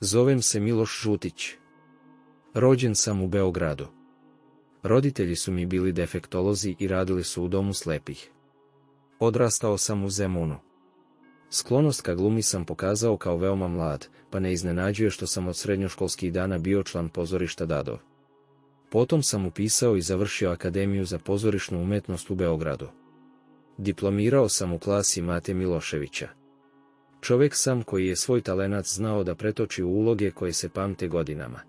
Zovem se Miloš Žutić. Rođen sam u Beogradu. Roditelji su mi bili defektolozi i radili su u domu slepih. Odrastao sam u Zemunu. Sklonost ka glumi sam pokazao kao veoma mlad, pa ne iznenađuje što sam od srednjoškolskih dana bio član pozorišta Dadov. Potom sam upisao i završio Akademiju za pozorišnu umetnost u Beogradu. Diplomirao sam u klasi Mate Miloševića. Čovjek sam koji je svoj talenat znao da pretoči u uloge koje se pamte godinama.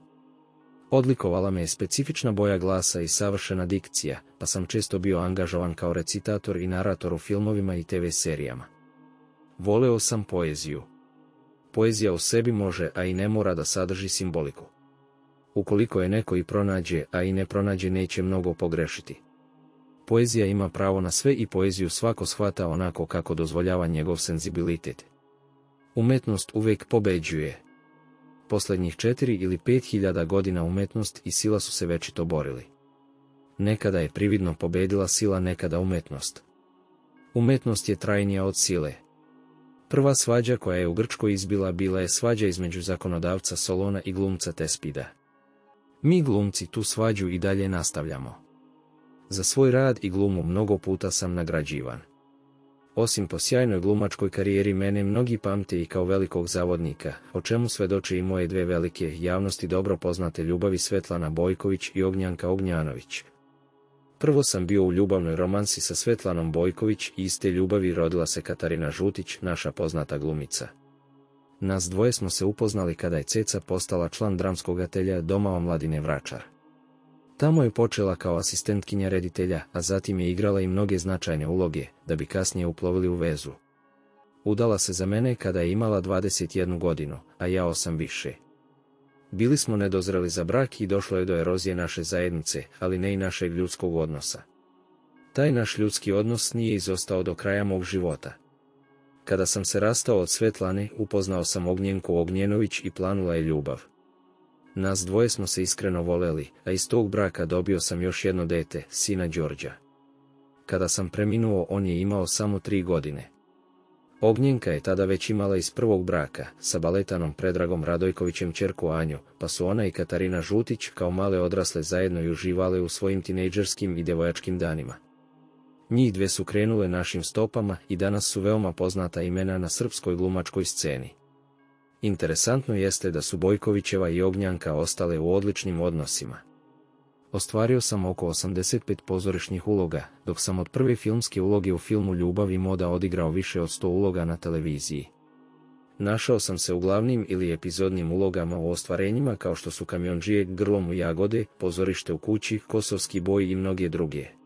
Odlikovala me je specifična boja glasa i savršena dikcija, pa sam često bio angažovan kao recitator i narator u filmovima i TV serijama. Voleo sam poeziju. Poezija u sebi može, a i ne mora da sadrži simboliku. Ukoliko je neko i pronađe, a i ne pronađe neće mnogo pogrešiti. Poezija ima pravo na sve i poeziju svako shvata onako kako dozvoljava njegov senzibilitet. Umetnost uvijek pobeđuje. Posljednjih četiri ili pet hiljada godina umetnost i sila su se večito borili. Nekada je prividno pobedila sila, nekada umetnost. Umetnost je trajnija od sile. Prva svađa koja je u Grčkoj izbila bila je svađa između zakonodavca Solona i glumca Tespida. Mi glumci tu svađu i dalje nastavljamo. Za svoj rad i glumu mnogo puta sam nagrađivan. Osim po sjajnoj glumačkoj karijeri mene mnogi pamte i kao velikog zavodnika, o čemu svedoče i moje dve velike javnosti dobro poznate ljubavi Svetlana Bojković i Ognjanka Ognjanović. Prvo sam bio u ljubavnoj romansi sa Svetlanom Bojković i iz te ljubavi rodila se Katarina Žutić, naša poznata glumica. Nas dvoje smo se upoznali kada je Ceca postala član dramskog atelja Doma omladine Vračar. Tamo je počela kao asistentkinja reditelja, a zatim je igrala i mnoge značajne uloge, da bi kasnije uplovili u vezu. Udala se za mene kada je imala 21 godinu, a ja osam više. Bili smo nedozreli za brak i došlo je do erozije naše zajednice, ali ne i našeg ljudskog odnosa. Taj naš ljudski odnos nije izostao do kraja mog života. Kada sam se rastao od Svetlane, upoznao sam Ognjenku Ognjenović i planula je ljubav. Nas dvoje smo se iskreno voleli, a iz tog braka dobio sam još jedno dete, sina Đorđa. Kada sam preminuo, on je imao samo tri godine. Ognjenka je tada već imala iz prvog braka, sa baletanom Predragom Radojkovićem čerku Anju, pa su ona i Katarina Žutić kao male odrasle zajedno i uživale u svojim tinejdžerskim i devojačkim danima. Njih dve su krenule našim stopama i danas su veoma poznata imena na srpskoj glumačkoj sceni. Interesantno jeste da su Bojkovićeva i Ognjanka ostale u odličnim odnosima. Ostvario sam oko 85 pozorišnih uloga, dok sam od prve filmske uloge u filmu Ljubav i moda odigrao više od 100 uloga na televiziji. Našao sam se u glavnim ili epizodnim ulogama u ostvarenjima kao što su kamionđije grlom u jagode, pozorište u kući, kosovski boj i mnoge druge.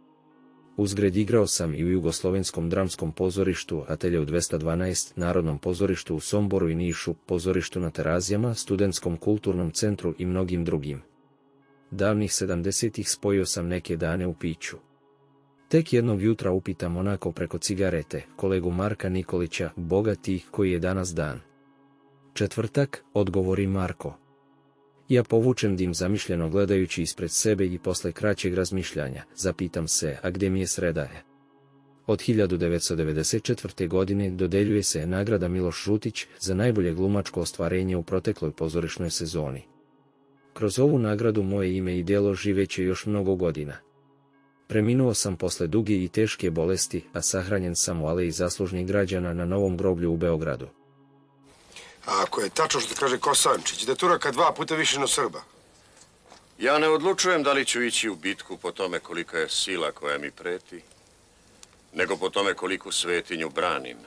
Uzgred igrao sam i u Jugoslovenskom dramskom pozorištu Ateljev 212, Narodnom pozorištu u Somboru i Nišu, pozorištu na Terazijama, Studentskom kulturnom centru i mnogim drugim. Davnih sedamdesetih spojio sam neke dane u piću. Tek jednog jutra upitam onako preko cigarete, kolegu Marka Nikolića, boga tih koji je danas dan. Četvrtak, odgovori Marko. Ja povučem dim zamišljeno gledajući ispred sebe i posle kraćeg razmišljanja, zapitam se, a gdje mi je sredaje? Od 1994. godine dodeljuje se nagrada Miloš Žutić za najbolje glumačko ostvarenje u protekloj pozorišnoj sezoni. Kroz ovu nagradu moje ime i djelo živeće još mnogo godina. Preminuo sam posle duge i teške bolesti, a sahranjen sam u aleji zaslužnih građana na Novom groblju u Beogradu. A ako je tačno što kaže Kosančić, da Turaka dva puta više no Srba. Ja ne odlučujem da li ću ići u bitku po tome kolika je sila koja mi preti, nego po tome koliku svetinju branim.